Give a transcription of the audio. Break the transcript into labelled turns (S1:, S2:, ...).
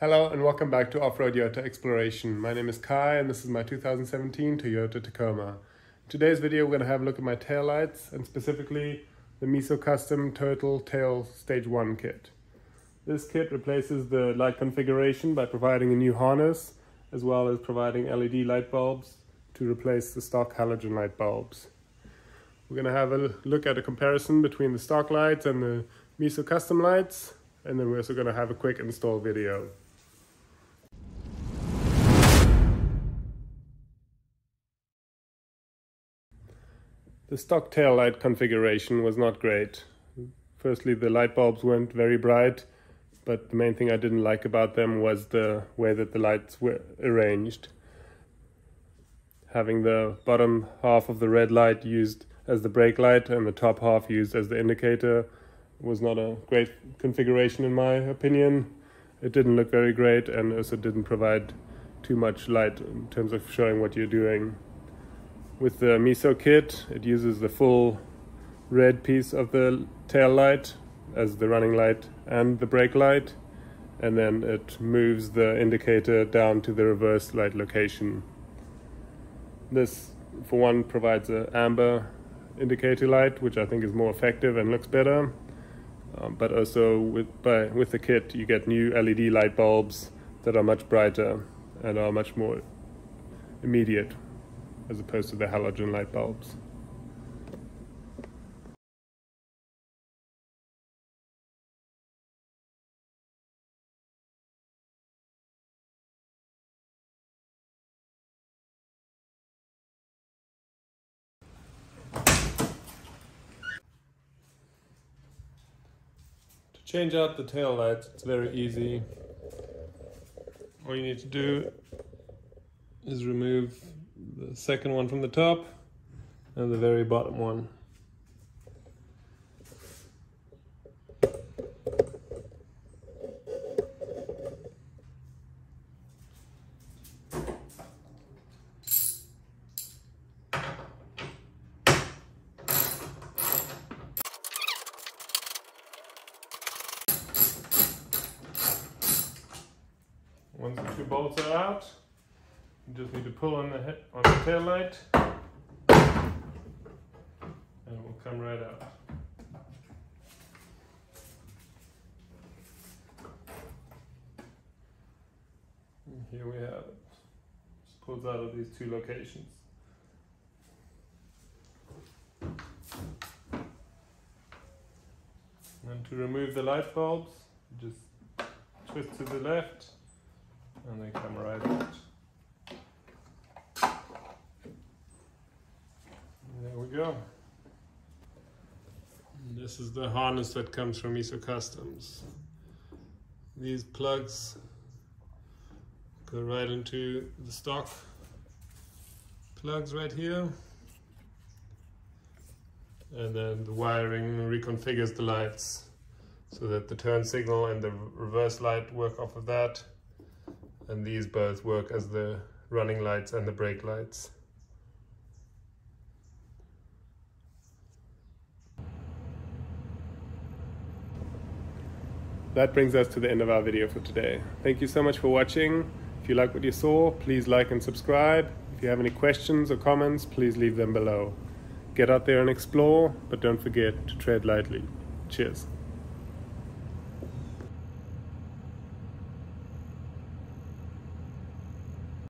S1: Hello and welcome back to Off-Road Yota Xploration. My name is Kai and this is my 2017 Toyota Tacoma. In today's video we're going to have a look at my tail lights and specifically the MESO Custom Total Tail Stage 1 kit. This kit replaces the light configuration by providing a new harness as well as providing LED light bulbs to replace the stock halogen light bulbs. We're going to have a look at a comparison between the stock lights and the MESO custom lights and then we're also going to have a quick install video. The stock tail light configuration was not great. Firstly, the light bulbs weren't very bright, but the main thing I didn't like about them was the way that the lights were arranged. Having the bottom half of the red light used as the brake light and the top half used as the indicator was not a great configuration in my opinion. It didn't look very great and also didn't provide too much light in terms of showing what you're doing. With the MESO kit, it uses the full red piece of the tail light as the running light and the brake light. And then it moves the indicator down to the reverse light location. This for one provides an amber indicator light which I think is more effective and looks better. Um, but also with, by, with the kit you get new LED light bulbs that are much brighter and are much more immediate as opposed to the halogen light bulbs. To change out the tail lights. It's very easy. All you need to do is remove the second one from the top and the very bottom one. Once the two bolts are out, you just need to pull on the on the tail light and it will come right out. And here we have it. Just pulls out of these two locations. And to remove the light bulbs, just twist to the left and they come right out. there we go. And this is the harness that comes from MESO Customs. These plugs go right into the stock plugs right here. And then the wiring reconfigures the lights so that the turn signal and the reverse light work off of that and these both work as the running lights and the brake lights. That brings us to the end of our video for today. Thank you so much for watching. If you like what you saw, please like and subscribe. If you have any questions or comments, please leave them below. Get out there and explore, but don't forget to tread lightly. Cheers.